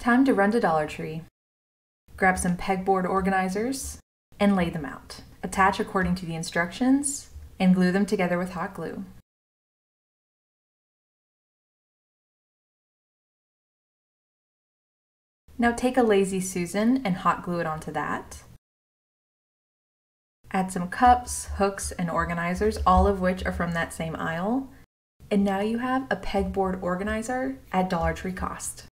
Time to run to Dollar Tree. Grab some pegboard organizers and lay them out. Attach according to the instructions and glue them together with hot glue. Now take a Lazy Susan and hot glue it onto that. Add some cups, hooks, and organizers, all of which are from that same aisle. And now you have a pegboard organizer at Dollar Tree cost.